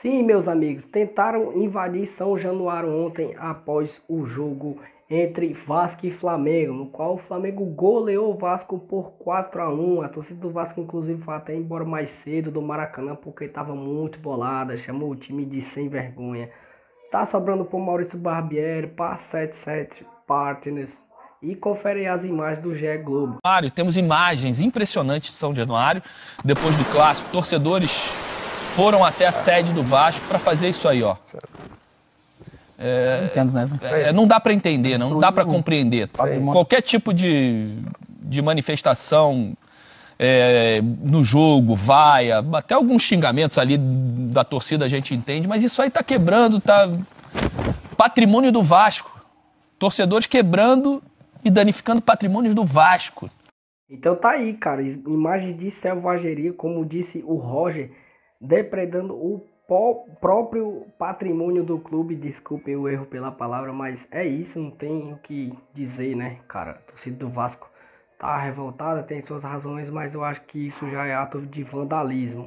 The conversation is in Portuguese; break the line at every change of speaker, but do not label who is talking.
Sim, meus amigos, tentaram invadir São Januário ontem após o jogo entre Vasco e Flamengo, no qual o Flamengo goleou o Vasco por 4 a 1. A torcida do Vasco inclusive foi até embora mais cedo do Maracanã porque estava muito bolada, chamou o time de sem vergonha. Tá sobrando por Maurício Barbieri, para 77 Partners. E confere as imagens do GE Globo.
Temos imagens impressionantes de São Januário. Depois do clássico, torcedores foram até a sede do Vasco para fazer isso aí, ó. É, Entendo, né? É, não dá para entender, não dá para compreender. Qualquer tipo de, de manifestação é, no jogo, vaia, até alguns xingamentos ali da torcida a gente entende, mas isso aí tá quebrando, tá patrimônio do Vasco. Torcedores quebrando e danificando patrimônios do Vasco.
Então tá aí, cara, imagens de selvageria, como disse o Roger, depredando o próprio patrimônio do clube. Desculpe o erro pela palavra, mas é isso, não tem o que dizer, né, cara? A torcida do Vasco tá revoltada, tem suas razões, mas eu acho que isso já é ato de vandalismo.